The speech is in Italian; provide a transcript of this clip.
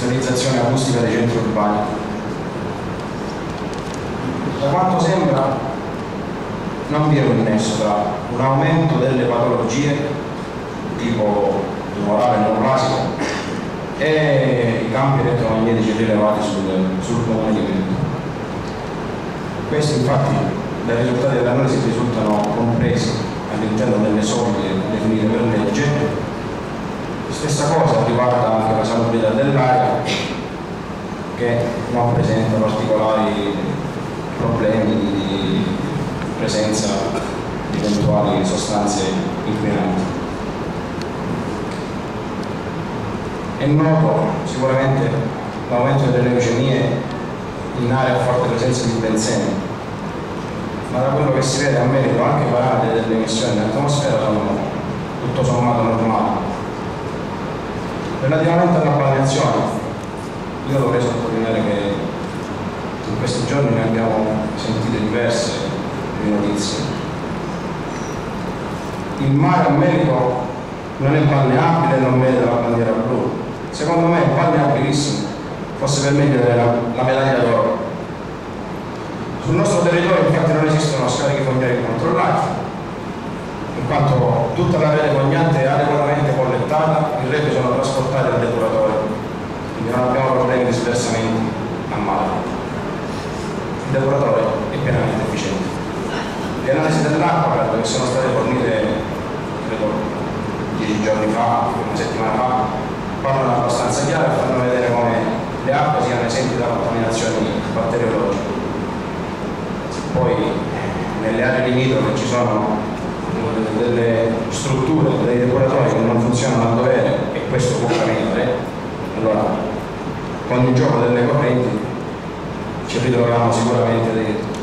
visualizzazione acustica dei centri urbani. Da quanto sembra non vi è un nesso tra un aumento delle patologie tipo tumorale neoplasico e i campi elettromagnetici rilevati sul, sul comune di Veneto. Questi infatti dai risultati dell'analisi risultano compresi Stessa cosa riguarda anche la salubrità dell'aria che non presenta particolari problemi di presenza di eventuali sostanze inquinanti. È noto sicuramente l'aumento delle leucemie in aree a forte presenza di benzene, ma da quello che si vede a merito anche i parametri delle emissioni in atmosfera sono tutto sommato normali. Relativamente alla balneazione, io dovrei sottolineare che in questi giorni ne abbiamo sentite diverse di notizie. Il mare a non è balneabile e non merita la bandiera blu. Secondo me è balneabilissimo, forse per meglio la, la medaglia d'oro sul nostro territorio infatti non esistono scarichi fognarie controllati, in quanto tutta la rete fognante è adeguatamente collettata, i reti sono trasportati al depuratore, quindi non abbiamo problemi di sversamenti a mare. Il depuratore è pienamente efficiente. Le analisi dell'acqua che sono state fornite, credo, dieci giorni fa, una settimana fa, parlano abbastanza chiaro e fanno vedere come le acque siano esenti da contaminazioni batteriologiche poi nelle aree limitrofe ci sono delle strutture, dei depuratori che non funzionano con il gioco delle correnti ci ritroviamo sicuramente che